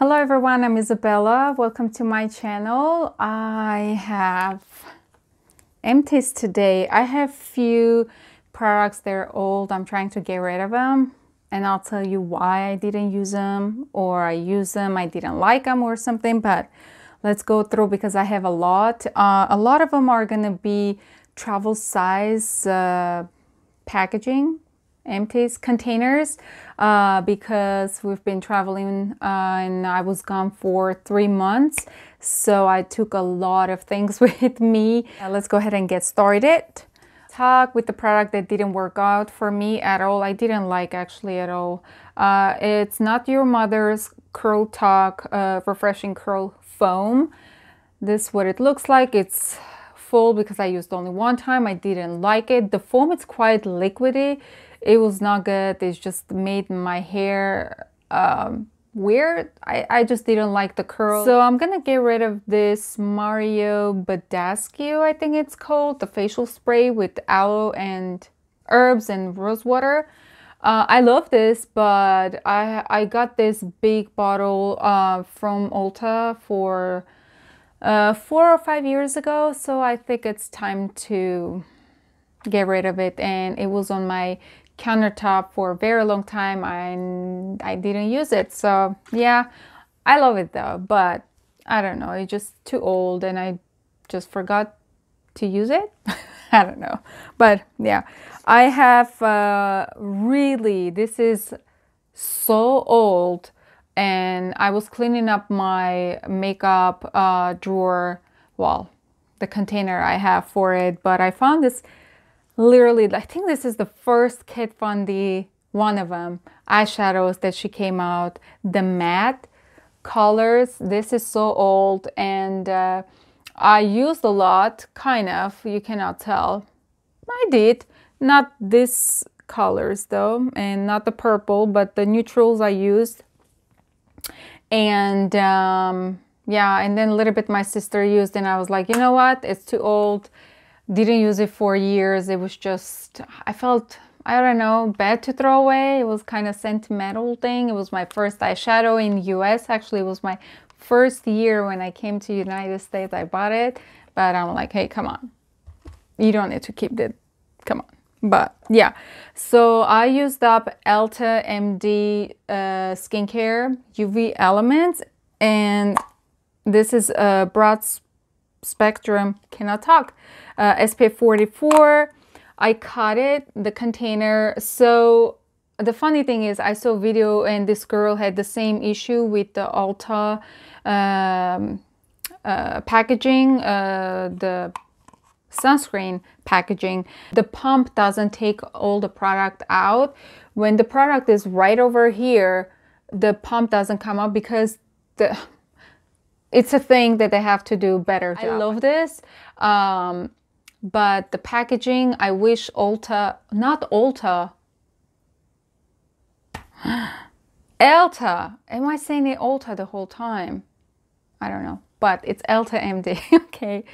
Hello everyone, I'm Izabella. Welcome to my channel. I have empties today. I have few products that are old. I'm trying to get rid of them and I'll tell you why I didn't use them or I use them, I didn't like them or something, but let's go through because I have a lot. Uh, a lot of them are going to be travel size uh, packaging empties containers uh, because we've been traveling uh, and I was gone for three months so I took a lot of things with me. Uh, let's go ahead and get started. Talk with the product that didn't work out for me at all. I didn't like actually at all. Uh, it's not your mother's Curl Talk uh, refreshing curl foam. This is what it looks like. It's full because I used only one time. I didn't like it. The foam is quite liquidy it was not good. It just made my hair um, weird. I, I just didn't like the curl. So I'm gonna get rid of this Mario Badescu, I think it's called, the facial spray with aloe and herbs and rose water. Uh, I love this, but I I got this big bottle uh, from Ulta for uh, four or five years ago, so I think it's time to get rid of it. And it was on my countertop for a very long time and I didn't use it. So yeah, I love it though, but I don't know, it's just too old and I just forgot to use it. I don't know. But yeah, I have uh, really, this is so old and I was cleaning up my makeup uh, drawer, well, the container I have for it, but I found this literally, I think this is the first Kat Von D, one of them, eyeshadows that she came out. The matte colors, this is so old and uh, I used a lot, kind of, you cannot tell. I did, not this colors though, and not the purple, but the neutrals I used. And um, yeah, and then a little bit my sister used and I was like, you know what, it's too old didn't use it for years. It was just, I felt, I don't know, bad to throw away. It was kind of sentimental thing. It was my first eyeshadow in US. Actually, it was my first year when I came to United States. I bought it, but I'm like, hey, come on. You don't need to keep it. Come on. But yeah, so I used up Elta MD uh, skincare UV elements and this is a broad spectrum cannot talk. Uh, SPF 44 I cut it the container. So the funny thing is I saw video and this girl had the same issue with the Ulta um, uh, packaging uh, the sunscreen packaging. The pump doesn't take all the product out. When the product is right over here the pump doesn't come out because the it's a thing that they have to do better job. I love this. Um, but the packaging, I wish Ulta, not Ulta, Elta. Am I saying it Ulta the whole time? I don't know, but it's Elta MD, okay?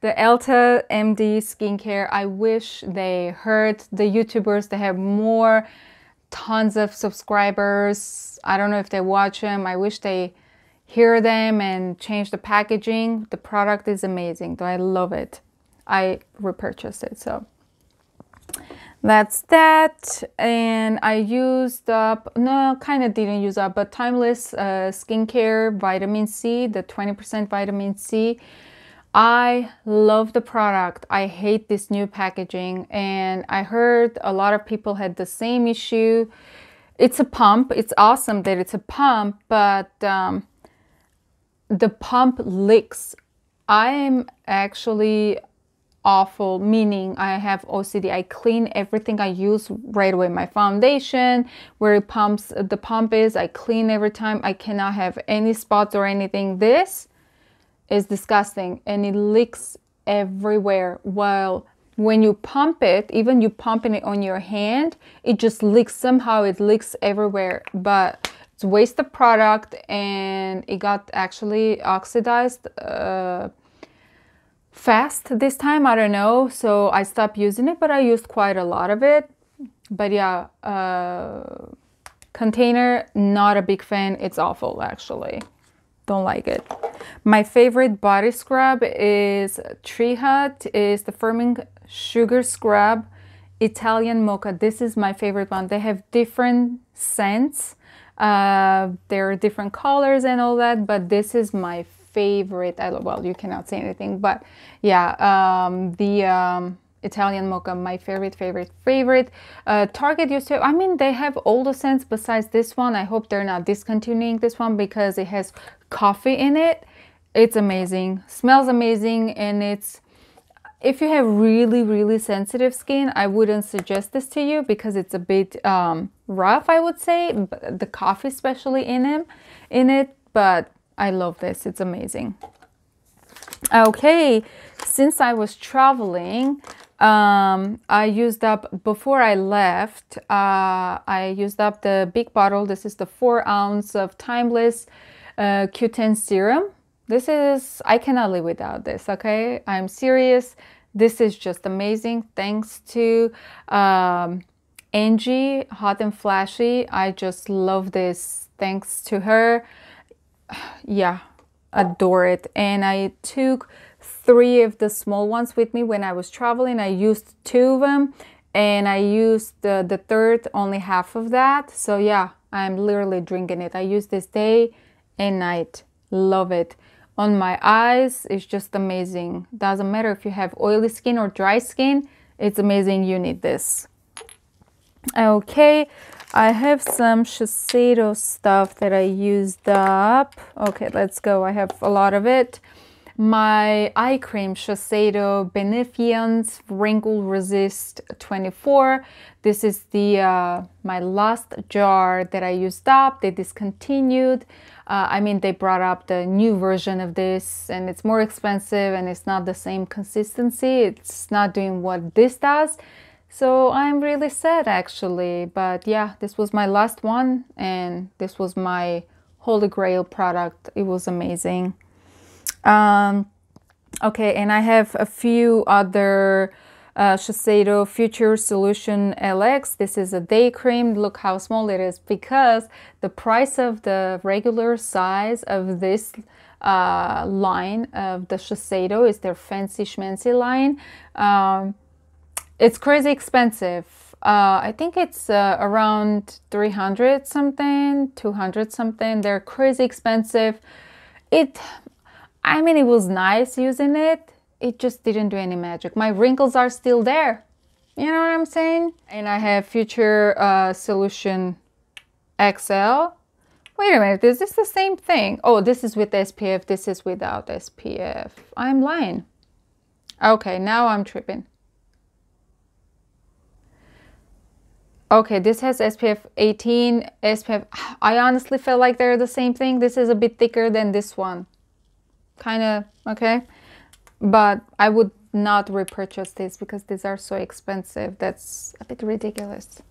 The Elta MD skincare, I wish they heard the YouTubers, they have more, tons of subscribers. I don't know if they watch them. I wish they hear them and change the packaging. The product is amazing. I love it. I repurchased it. So that's that. And I used up, no, kind of didn't use up, but Timeless uh, Skincare Vitamin C, the 20% vitamin C. I love the product. I hate this new packaging. And I heard a lot of people had the same issue. It's a pump. It's awesome that it's a pump, but um, the pump leaks. I'm actually awful, meaning I have OCD. I clean everything I use right away. My foundation, where it pumps, the pump is, I clean every time. I cannot have any spots or anything. This is disgusting and it leaks everywhere. While when you pump it, even you pumping it on your hand, it just leaks. Somehow it leaks everywhere. But it's waste of product and it got actually oxidized uh, fast this time. I don't know. So I stopped using it, but I used quite a lot of it. But yeah, uh, container, not a big fan. It's awful actually. don't like it. My favorite body scrub is Tree Hut, is the Firming Sugar Scrub Italian Mocha. This is my favorite one. They have different scents. Uh, there are different colors and all that, but this is my favorite. I, well, you cannot say anything, but yeah, um, the um, Italian mocha, my favorite, favorite, favorite. Uh, Target used to, I mean, they have all the scents besides this one. I hope they're not discontinuing this one because it has coffee in it. It's amazing, smells amazing, and it's, if you have really, really sensitive skin, I wouldn't suggest this to you because it's a bit um, rough, I would say, the coffee especially in it, in it, but I love this, it's amazing. Okay, since I was traveling, um, I used up, before I left, uh, I used up the big bottle. This is the four ounce of Timeless uh, Q10 serum. This is, I cannot live without this, okay? I'm serious. This is just amazing. Thanks to um, Angie, Hot and Flashy. I just love this. Thanks to her. Yeah, adore it. And I took three of the small ones with me when I was traveling. I used two of them and I used the, the third, only half of that. So yeah, I'm literally drinking it. I use this day and night. Love it. On my eyes, it's just amazing. Doesn't matter if you have oily skin or dry skin, it's amazing. You need this. Okay, I have some Shiseido stuff that I used up. Okay, let's go. I have a lot of it my eye cream Shiseido Benefiance Wrinkle Resist 24. This is the uh, my last jar that I used up. They discontinued. Uh, I mean, they brought up the new version of this and it's more expensive and it's not the same consistency. It's not doing what this does. So I'm really sad actually. But yeah, this was my last one and this was my holy grail product. It was amazing. Um, okay, and I have a few other uh, Shiseido Future Solution LX. This is a day cream. Look how small it is because the price of the regular size of this uh, line of the Shiseido is their fancy schmancy line. Um, it's crazy expensive. Uh, I think it's uh, around 300 something, 200 something. They're crazy expensive. It I mean, it was nice using it. It just didn't do any magic. My wrinkles are still there. You know what I'm saying? And I have Future uh, Solution XL. Wait a minute, is this the same thing? Oh, this is with SPF, this is without SPF. I'm lying. Okay, now I'm tripping. Okay, this has SPF 18, SPF... I honestly feel like they're the same thing. This is a bit thicker than this one kind of okay. But I would not repurchase this because these are so expensive. That's a bit ridiculous.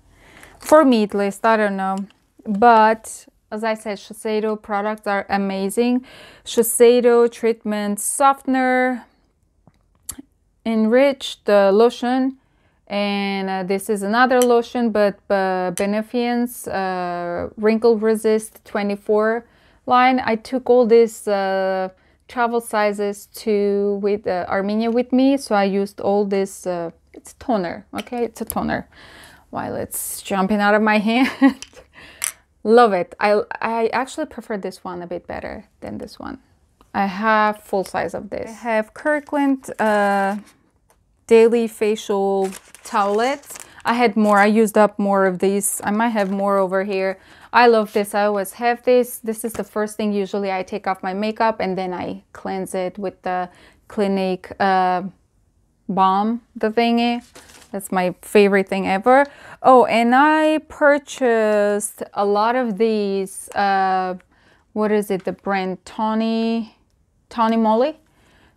For me at least I don't know. But as I said Shiseido products are amazing. Shiseido treatment softener enriched the lotion. And uh, this is another lotion but uh, Benefiance uh, wrinkle resist 24 line. I took all this uh, travel sizes to with uh, Armenia with me. So I used all this, uh, it's toner, okay? It's a toner while it's jumping out of my hand. Love it. I, I actually prefer this one a bit better than this one. I have full size of this. I have Kirkland uh, Daily Facial Towelettes. I had more. I used up more of these. I might have more over here. I love this. I always have this. This is the first thing usually I take off my makeup and then I cleanse it with the Clinique uh, balm, the thingy. That's my favorite thing ever. Oh, and I purchased a lot of these, uh, what is it, the brand Tony, Tony Moly?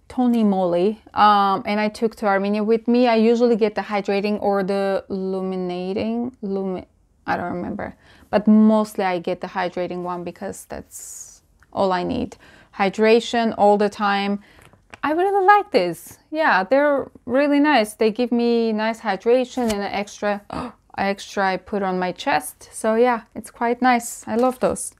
Tony Moly. Um, and I took to Armenia with me. I usually get the hydrating or the illuminating, lumi I don't remember but mostly I get the hydrating one because that's all I need. Hydration all the time. I really like this. Yeah, they're really nice. They give me nice hydration and an extra, extra I put on my chest. So yeah, it's quite nice. I love those.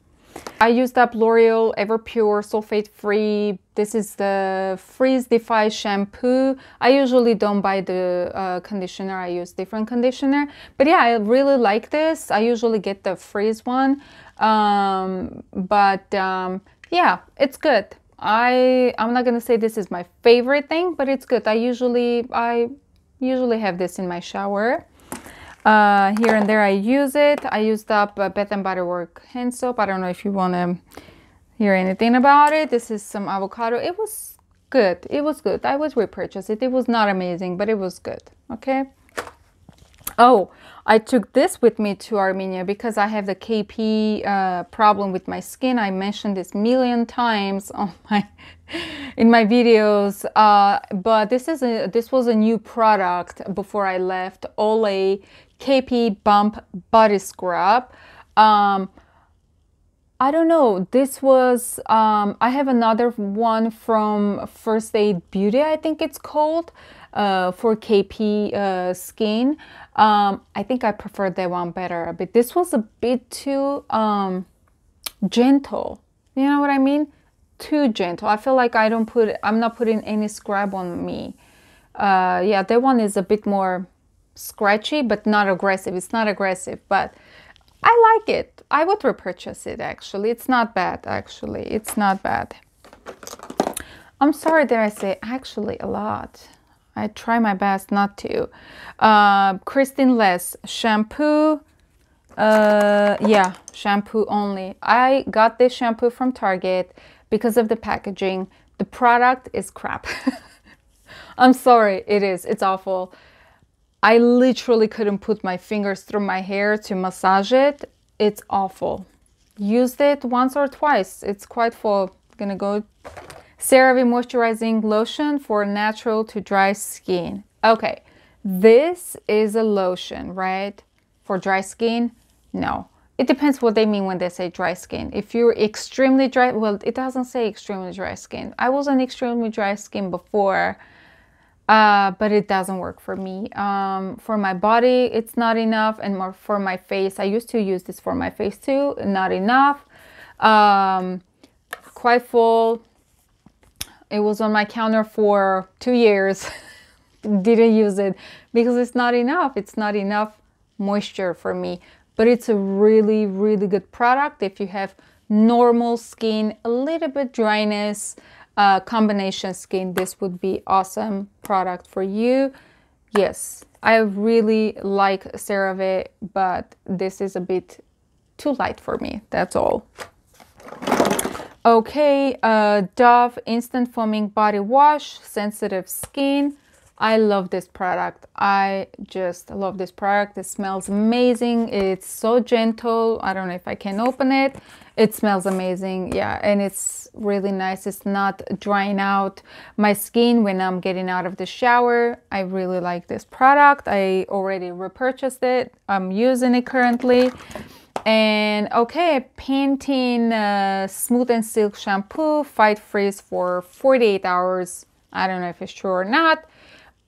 I used up L'Oreal Everpure sulfate free. This is the Frizz Defy shampoo. I usually don't buy the uh, conditioner. I use different conditioner. But yeah, I really like this. I usually get the Freeze one. Um, but um, yeah, it's good. I I'm not gonna say this is my favorite thing, but it's good. I usually I usually have this in my shower. Uh, here and there I use it. I used up uh, Bath and Body Work hand soap. I don't know if you want to hear anything about it. This is some avocado. It was good. It was good. I would repurchase it. It was not amazing, but it was good. Okay. Oh, I took this with me to Armenia because I have the KP uh, problem with my skin. I mentioned this million times on my in my videos. Uh, but this is a this was a new product before I left. Olay KP Bump Body Scrub. Um, I don't know. This was, um, I have another one from First Aid Beauty, I think it's called, uh, for KP uh, skin. Um, I think I prefer that one better, but this was a bit too um, gentle. You know what I mean? Too gentle. I feel like I don't put, I'm not putting any scrub on me. Uh, yeah, that one is a bit more scratchy, but not aggressive. It's not aggressive, but I like it. I would repurchase it actually. It's not bad actually. It's not bad. I'm sorry that I say actually a lot. I try my best not to. Uh, Kristin Ess shampoo. Uh, yeah, shampoo only. I got this shampoo from Target because of the packaging. The product is crap. I'm sorry, it is. It's awful. I literally couldn't put my fingers through my hair to massage it. It's awful. Used it once or twice. It's quite full. Gonna go CeraVe moisturizing lotion for natural to dry skin. Okay, this is a lotion, right? For dry skin? No. It depends what they mean when they say dry skin. If you're extremely dry, well, it doesn't say extremely dry skin. I was on extremely dry skin before uh, but it doesn't work for me. Um, for my body, it's not enough, and more for my face. I used to use this for my face too, not enough. Um, quite full. It was on my counter for two years. Didn't use it because it's not enough. It's not enough moisture for me. But it's a really, really good product if you have normal skin, a little bit dryness, uh, combination skin, this would be awesome product for you. Yes, I really like CeraVe, but this is a bit too light for me. That's all. Okay, uh, Dove Instant Foaming Body Wash, Sensitive Skin. I love this product. I just love this product. It smells amazing. It's so gentle. I don't know if I can open it. It smells amazing. Yeah, and it's really nice. It's not drying out my skin when I'm getting out of the shower. I really like this product. I already repurchased it. I'm using it currently. And okay, Pantene uh, Smooth and Silk Shampoo, Fight Frizz for 48 hours. I don't know if it's true or not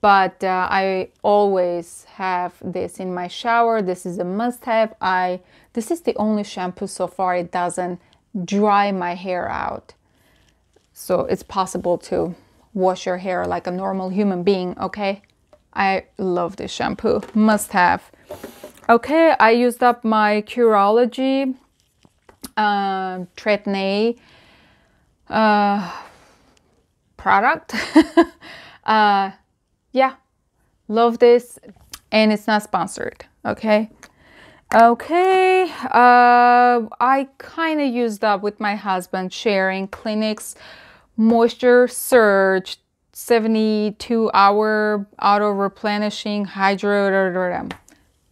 but uh, I always have this in my shower. This is a must-have. I this is the only shampoo so far it doesn't dry my hair out. So it's possible to wash your hair like a normal human being, okay? I love this shampoo, must have. Okay, I used up my Curology uh, Tretinoin uh, product. uh, yeah, love this. And it's not sponsored, okay? Okay, uh, I kind of used up with my husband sharing Cliniques Moisture Surge 72 hour auto replenishing hydro.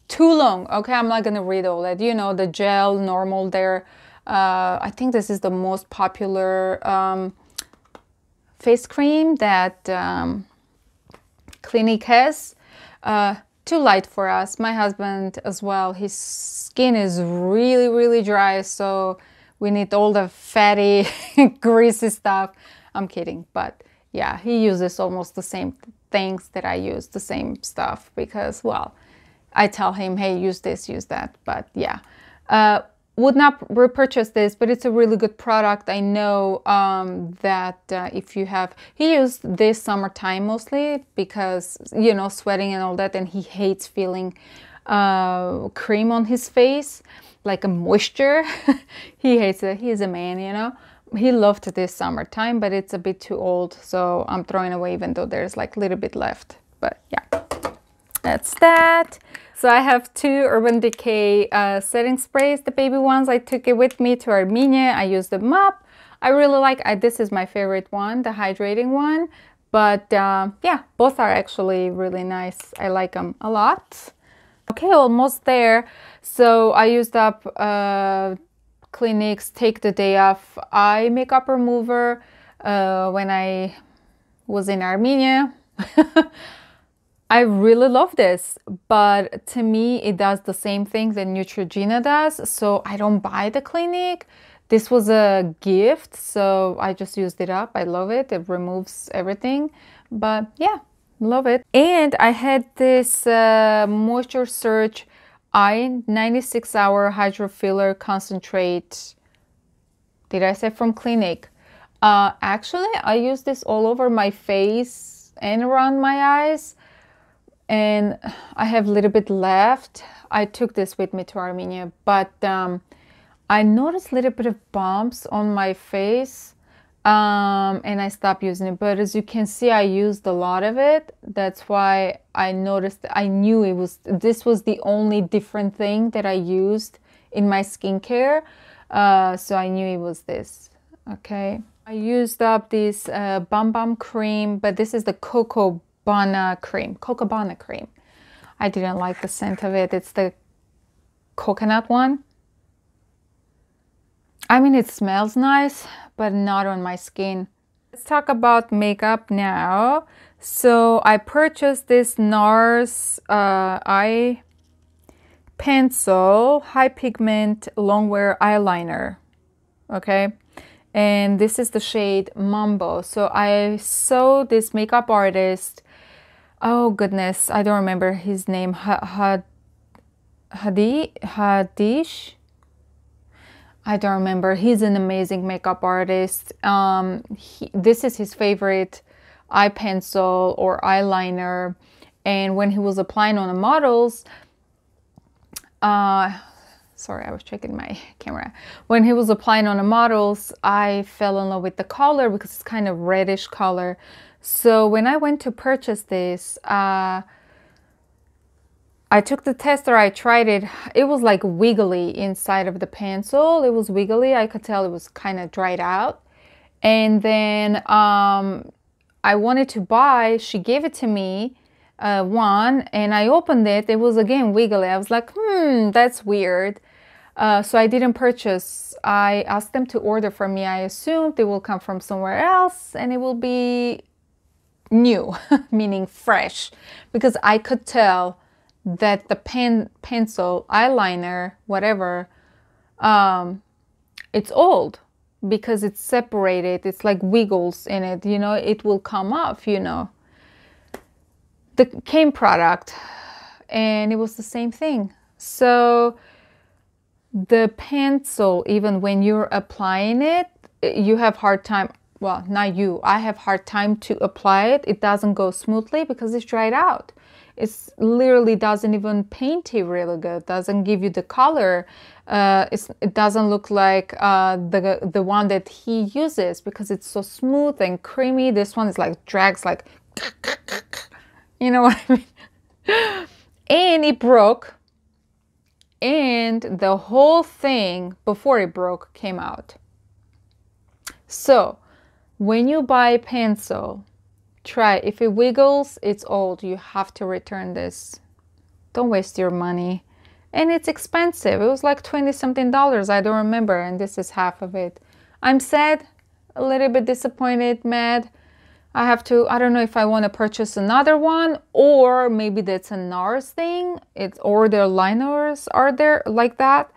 Too long, okay? I'm not gonna read all that. You know, the gel, normal there. Uh, I think this is the most popular um, face cream that um, Clinique has. Uh, too light for us. My husband as well. His skin is really, really dry, so we need all the fatty, greasy stuff. I'm kidding, but yeah, he uses almost the same things that I use, the same stuff, because, well, I tell him, hey, use this, use that, but yeah. Uh, would not repurchase this, but it's a really good product. I know um, that uh, if you have, he used this summertime mostly because, you know, sweating and all that, and he hates feeling uh, cream on his face, like a moisture. he hates it. He's a man, you know. He loved this summertime, but it's a bit too old, so I'm throwing away even though there's like a little bit left. But yeah, that's that. So I have two Urban Decay uh, setting sprays, the baby ones. I took it with me to Armenia. I used them up. I really like, I, this is my favorite one, the hydrating one. But uh, yeah, both are actually really nice. I like them a lot. Okay, almost there. So I used up uh, Clinique's Take the Day Off Eye Makeup Remover uh, when I was in Armenia. I really love this, but to me, it does the same thing that Neutrogena does. So I don't buy the Clinique. This was a gift, so I just used it up. I love it. It removes everything. But yeah, love it. And I had this uh, Moisture Surge Eye 96 Hour Hydro Filler Concentrate. Did I say from Clinique? Uh, actually, I use this all over my face and around my eyes and I have a little bit left. I took this with me to Armenia, but um, I noticed a little bit of bumps on my face um, and I stopped using it. But as you can see, I used a lot of it. That's why I noticed, I knew it was, this was the only different thing that I used in my skincare. Uh, so I knew it was this, okay. I used up this uh, Bum Bum cream, but this is the Cocoa Bana cream, Cocobana cream. I didn't like the scent of it. It's the coconut one. I mean, it smells nice, but not on my skin. Let's talk about makeup now. So I purchased this NARS uh, eye pencil high pigment long wear eyeliner. Okay and this is the shade Mambo. So I saw this makeup artist oh goodness, I don't remember his name. Had Hadi Hadish. I don't remember. He's an amazing makeup artist. Um, he, this is his favorite eye pencil or eyeliner. And when he was applying on the models, uh, sorry, I was checking my camera. When he was applying on the models, I fell in love with the color because it's kind of reddish color. So when I went to purchase this, uh, I took the tester, I tried it. It was like wiggly inside of the pencil. It was wiggly. I could tell it was kind of dried out. And then um, I wanted to buy, she gave it to me, uh, one, and I opened it. It was again wiggly. I was like, hmm, that's weird. Uh, so I didn't purchase. I asked them to order for me. I assumed it will come from somewhere else and it will be new, meaning fresh, because I could tell that the pen, pencil, eyeliner, whatever, um, it's old because it's separated. It's like wiggles in it, you know, it will come off, you know. The came product and it was the same thing. So the pencil, even when you're applying it, you have hard time well, not you, I have hard time to apply it. It doesn't go smoothly because it's dried out. It literally doesn't even paint it really good. Doesn't give you the color. Uh, it doesn't look like uh, the the one that he uses because it's so smooth and creamy. This one is like drags like, you know what I mean? and it broke. And the whole thing before it broke came out. So when you buy a pencil, try. If it wiggles, it's old. You have to return this. Don't waste your money. And it's expensive. It was like 20 something dollars. I don't remember. And this is half of it. I'm sad, a little bit disappointed, mad. I have to, I don't know if I want to purchase another one or maybe that's a NARS thing. It's or their liners are there like that,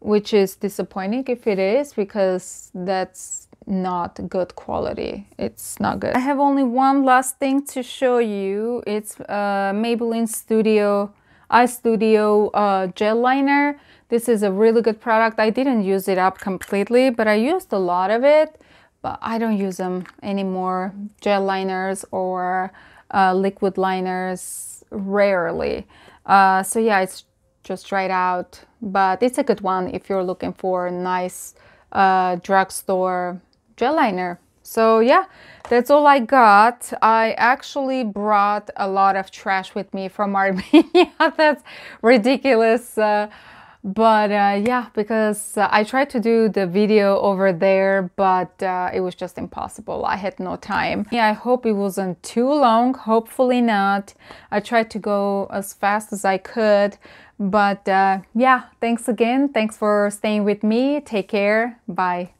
which is disappointing if it is because that's not good quality. It's not good. I have only one last thing to show you. It's uh, Maybelline Studio Eye Studio uh, gel liner. This is a really good product. I didn't use it up completely, but I used a lot of it, but I don't use them anymore. Gel liners or uh, liquid liners, rarely. Uh, so yeah, it's just tried out, but it's a good one if you're looking for a nice uh, drugstore gel liner. So yeah, that's all I got. I actually brought a lot of trash with me from Armenia. that's ridiculous. Uh, but uh, yeah, because uh, I tried to do the video over there, but uh, it was just impossible. I had no time. Yeah, I hope it wasn't too long. Hopefully not. I tried to go as fast as I could. But uh, yeah, thanks again. Thanks for staying with me. Take care. Bye.